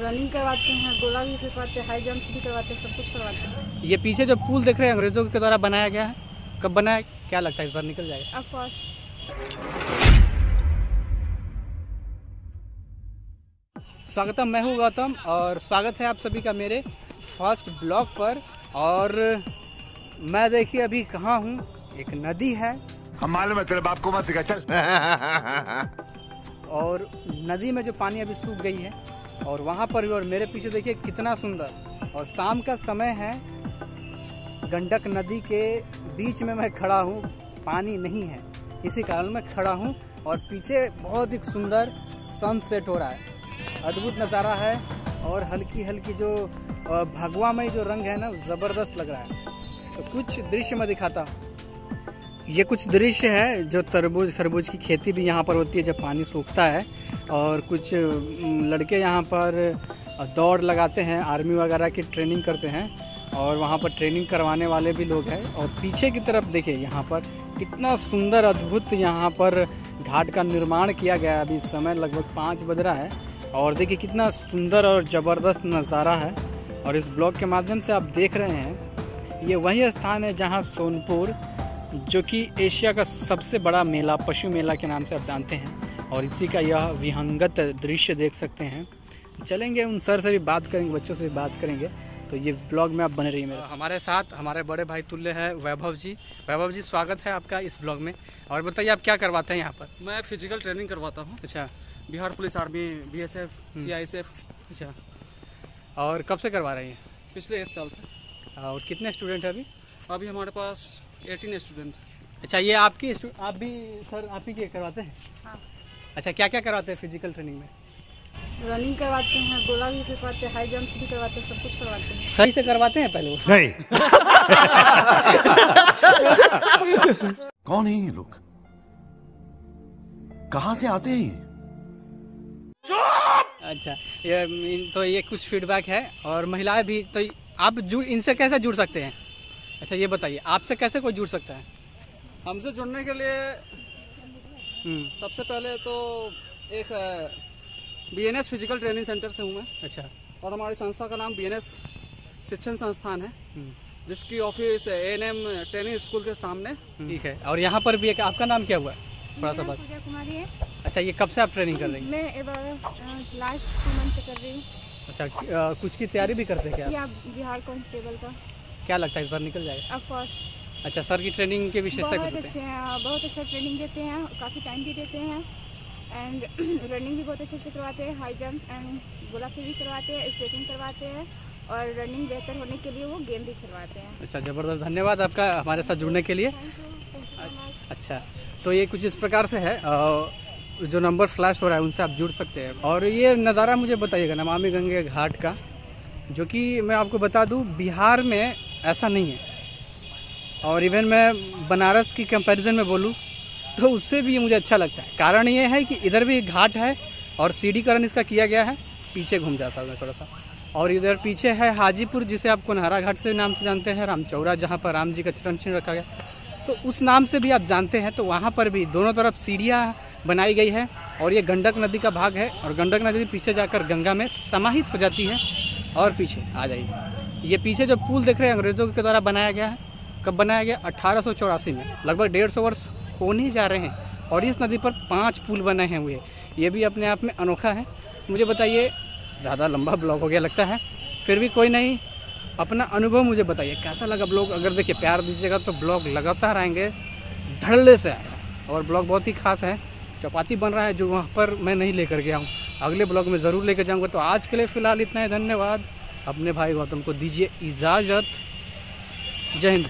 Running करवाते हैं गोला भी फेंकवाते हैं हाई जंप भी करवाते हैं सब कुछ करवाते हैं। ये पीछे जो पुल देख रहे हैं अंग्रेज़ों के द्वारा बनाया गया है कब बना है क्या लगता है इस बार निकल जाएगा? ऑफ़ कोर्स स्वागतम मैं हूँ गौतम और स्वागत है आप सभी का मेरे फ़र्स्ट ब्लॉग पर। और मैं देखिए अभी कहाँ हूँ एक नदी है। हम मालूम है तेरे बाप को मत सिखा चल। और नदी में जो पानी अभी सूख गई है और वहाँ पर भी और मेरे पीछे देखिए कितना सुंदर। और शाम का समय है गंडक नदी के बीच में मैं खड़ा हूँ पानी नहीं है। इसी कारण मैं खड़ा हूँ और पीछे बहुत ही सुंदर सनसेट हो रहा है। अद्भुत नज़ारा है और हल्की हल्की जो अ, भगवामय जो रंग है ना ज़बरदस्त लग रहा है। तो कुछ दृश्य मैं दिखाता हूँ। ये कुछ दृश्य है जो तरबूज, खरबूज की खेती भी यहाँ पर होती है जब पानी सूखता है। और कुछ लड़के यहाँ पर दौड़ लगाते हैं, आर्मी वगैरह की ट्रेनिंग करते हैं। और वहाँ पर ट्रेनिंग करवाने वाले भी लोग हैं। और पीछे की तरफ़ देखिए, यहाँ पर कितना सुंदर, अद्भुत यहाँ पर घाट का निर्माण किया गया है। अभी समय लगभग पाँच बज रहा है। और देखिए कितना सुंदर और ज़बरदस्त नज़ारा है। और इस ब्लॉग के माध्यम से आप देख रहे हैं। ये वही स्थान है जहाँ सोनपुर जो कि एशिया का सबसे बड़ा मेला पशु मेला के नाम से आप जानते हैं। और इसी का यह विहंगत दृश्य देख सकते हैं। चलेंगे उन सर से भी बात करेंगे बच्चों से भी बात करेंगे। तो ये ब्लॉग में आप बने रहिए मेरे हमारे साथ हमारे बड़े भाई तुल्य है वैभव जी। वैभव जी स्वागत है आपका इस ब्लॉग में। और बताइए आप क्या करवाते हैं यहाँ पर? मैं फ़िज़िकल ट्रेनिंग करवाता हूँ। अच्छा। Bihar police army B S F C I S F अच्छा। और कब से करवा रहे हैं? पिछले एक साल से। और कितने स्टूडेंट हैं अभी? अभी हमारे पास 18 स्टूडेंट। अच्छा ये आपकी आप भी सर आप ही करवाते हैं? हाँ। अच्छा क्या क्या करवाते हैं फ़िज़िकल ट्रेनिंग में? रनिंग करवाते हैं गोला भी फेंकवाते हैं हाई जंप भी करवाते हैं सब कुछ करवाते हैं। सही से करवाते हैं पहले वो? नहीं। कौन है ये लोग? कहाँ से आते हैं ये? अच्छा ये तो ये कुछ फीडबैक है और महिलाएँ भी तो आप जुड़ इनसे कैसे जुड़ सकते हैं? अच्छा ये बताइए आपसे कैसे कोई जुड़ सकता है? हमसे जुड़ने के लिए हम्म, सबसे पहले तो एक B N S physical training centre से हूँ मैं। अच्छा। और हमारी संस्था का नाम बी एन एस शिक्षण संस्थान है। हम्म, जिसकी office N M training school के सामने। ठीक है। और यहाँ पर भी एक आपका नाम क्या हुआ? है थोड़ा सा बात। कुमारी है। अच्छा ये कब से आप ट्रेनिंग कर रही हैं? मैं लास्ट टू मंथ से कर रही हूँ। अच्छा कुछ की तैयारी भी करते हैं क्या बिहार कांस्टेबल का। क्या लगता है इस बार निकल जाएगा? अच्छा सर की ट्रेनिंग के विशेषता बहुत अच्छे हैं बहुत अच्छा ट्रेनिंग देते हैं काफ़ी टाइम भी देते हैं एंड रनिंग भी बहुत अच्छे से करवाते हैं हाई जंप एंड गोला भी करवाते हैं स्ट्रेचिंग करवाते हैं और रनिंग बेहतर होने के लिए वो गेम भी करवाते हैं। अच्छा ज़बरदस्त धन्यवाद आपका हमारे साथ जुड़ने के लिए। सो अच्छा तो ये कुछ इस प्रकार से है जो नंबर फ्लैश हो रहा है उनसे आप जुड़ सकते हैं। और ये नज़ारा मुझे बताइएगा नमामि गंगे घाट का जो कि मैं आपको बता दूँ बिहार में ऐसा नहीं है। और इवन मैं बनारस की कंपैरिजन में बोलूँ तो उससे भी ये मुझे अच्छा लगता है। कारण ये है कि इधर भी घाट है और सीढ़ीकरण इसका किया गया है, पीछे घूम जाता हूँ मैं थोड़ा सा और इधर पीछे है हाजीपुर, जिसे आप कोनहारा घाट से नाम से जानते हैं रामचौरा जहाँ पर राम जी का चरण चिन्ह रखा गया। तो उस नाम से भी आप जानते हैं तो वहाँ पर भी दोनों तरफ़ सीढ़ियाँ बनाई गई है और ये गंडक नदी का भाग है। और गंडक नदी पीछे जाकर गंगा में समाहित हो जाती है और पीछे आ जाइए। ये पीछे जो पुल देख रहे हैं अंग्रेज़ों के द्वारा बनाया गया है, कब बनाया गया? चौरासी में। लगभग डेढ़ सौ वर्ष होने जा रहे हैं और इस नदी पर पाँच पुल बने हैं हुए। ये भी अपने आप में अनोखा है। मुझे बताइए, ज़्यादा लंबा ब्लॉग हो गया लगता है, फिर भी कोई नहीं, अपना अनुभव मुझे बताइए। कैसा लगा ब्लॉग? अगर देखिए, प्यार दीजिएगा तो ब्लॉग लगातार आएँगे, धड़ल्ले से आएगा। और ब्लॉग बहुत ही खास है। चपाती बन रहा है जो वहाँ पर मैं नहीं लेकर गया हूँ। अगले ब्लॉग में ज़रूर लेकर जाऊँगा। तो आज के लिए फ़िलहाल इतना ही। धन्यवाद। अपने भाई गौतम को दीजिए इजाज़त। जय हिंद।